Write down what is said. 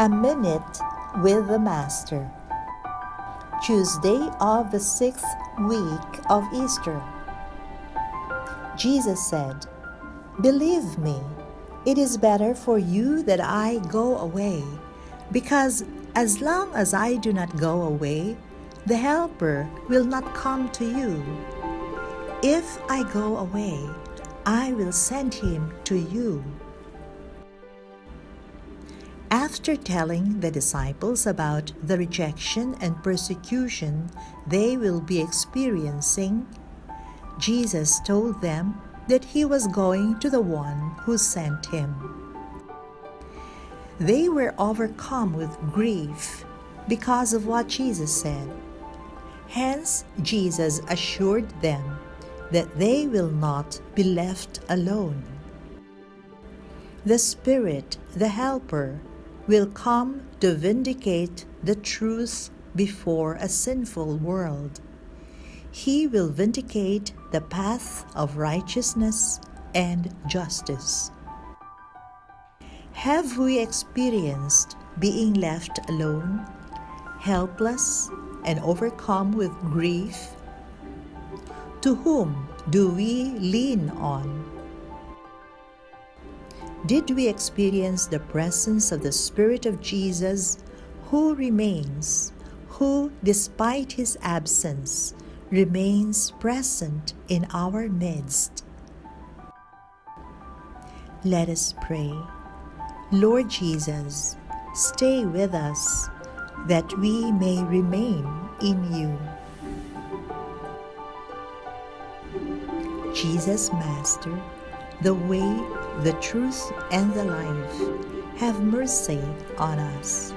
A Minute with the Master. Tuesday of the sixth week of Easter. Jesus said, Believe me, it is better for you that I go away, because as long as I do not go away, the Helper will not come to you. If I go away, I will send him to you. After telling the disciples about the rejection and persecution they will be experiencing, Jesus told them that he was going to the one who sent him. They were overcome with grief because of what Jesus said. Hence, Jesus assured them that they will not be left alone. The Spirit, the Helper, will come to vindicate the truth before a sinful world. He will vindicate the path of righteousness and justice. Have we experienced being left alone, helpless, and overcome with grief? To whom do we lean on? Did we experience the presence of the Spirit of Jesus who remains, who, despite his absence, remains present in our midst? Let us pray. Lord Jesus, stay with us that we may remain in you. Jesus, Master, the way, the truth, and the life. Have mercy on us.